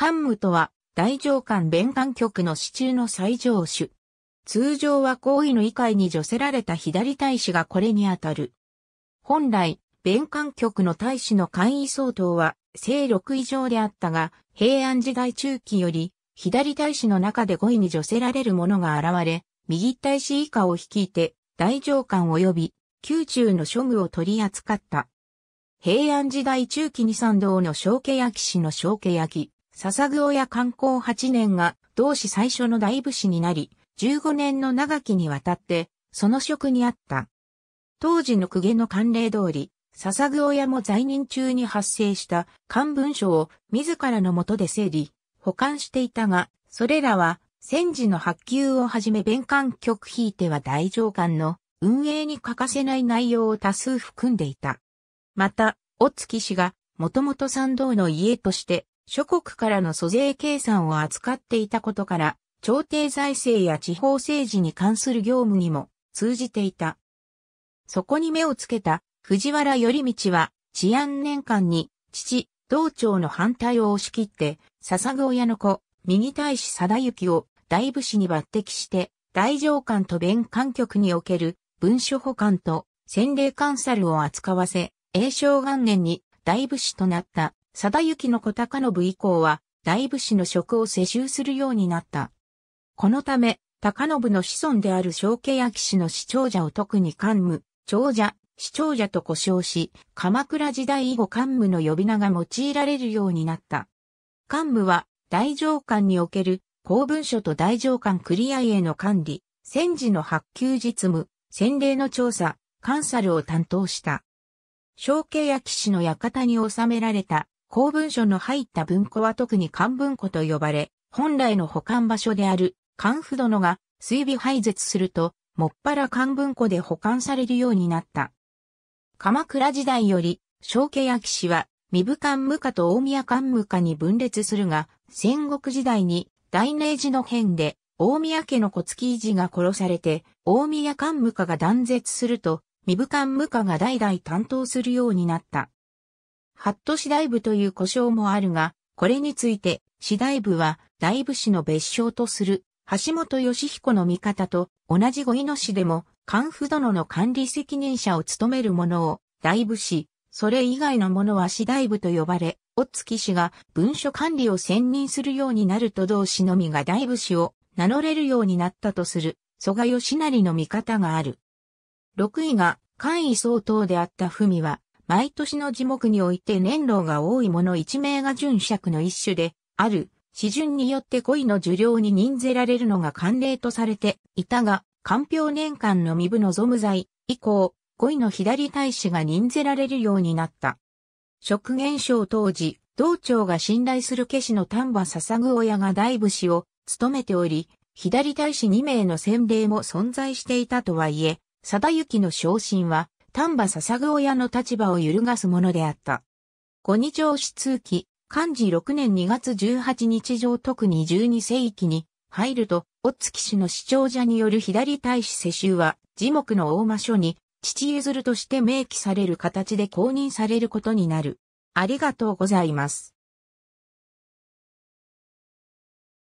官務とは、大上官弁官局の支中の最上種。通常は行為の以下に除せられた左大使がこれにあたる。本来、弁官局の大使の官位相当は、正6以上であったが、平安時代中期より、左大使の中で5位に除せられるものが現れ、右大使以下を率いて、大上官及び、宮中の処具を取り扱った。平安時代中期に参道の小家焼氏の小家焼、笹具親観光8年が同氏最初の大武士になり、15年の長きにわたって、その職にあった。当時の公家の慣例通り、笹具親も在任中に発生した漢文書を自らのもとで整理、保管していたが、それらは戦時の発給をはじめ弁官局引いては大上官の運営に欠かせない内容を多数含んでいた。また、お月氏が、もともと参道の家として、諸国からの租税計算を扱っていたことから、朝廷財政や地方政治に関する業務にも通じていた。そこに目をつけた藤原頼道は治安年間に父、道長の反対を押し切って、笹具親の子、右大使貞行を大武士に抜擢して、大上官と弁官局における文書保管と洗礼カンサルを扱わせ、永正元年に大武士となった貞行の小高信以降は大武士の職を世襲するようになった。このため、高信の子孫である小家焼氏の市長者を特に官務、長者、市長者と呼称し、鎌倉時代以後官務の呼び名が用いられるようになった。官務は大上官における公文書と大上官クリアへの管理、戦時の発給実務、洗礼の調査、カンサルを担当した。小家焼氏の館に収められた公文書の入った文庫は特に漢文庫と呼ばれ、本来の保管場所である漢不殿が水尾廃絶すると、もっぱら漢文庫で保管されるようになった。鎌倉時代より、小家焼氏は、身部漢無家と大宮漢無家に分裂するが、戦国時代に大明寺の変で、大宮家の小月維持が殺されて、大宮漢無家が断絶すると、身部官無家が代々担当するようになった。ハット市大部という故障もあるが、これについて、市大部は大部市の別称とする、橋本義彦の味方と同じ五位の市でも、官府殿の管理責任者を務める者を大部市、それ以外の者は市大部と呼ばれ、お月氏が文書管理を専任するようになると同氏のみが大部市を名乗れるようになったとする、蘇我義成の味方がある。6位が官位相当であった文は、毎年の字目において年老が多いもの一名が準尺の一種で、ある、詩順によって恋の受領に任ぜられるのが慣例とされていたが、官標年間の身分望む罪以降、恋の左大使が任ぜられるようになった。職減少当時、道長が信頼する家師の丹波笹具親が大武士を務めており、左大使2名の洗礼も存在していたとはいえ、貞行の昇進は、丹波笹子親の立場を揺るがすものであった。五二条市通期、漢字6年2月18日上特に12世紀に入ると、お月氏の市長者による左大使世襲は、樹木の大間書に、父譲るとして明記される形で公認されることになる。ありがとうございます。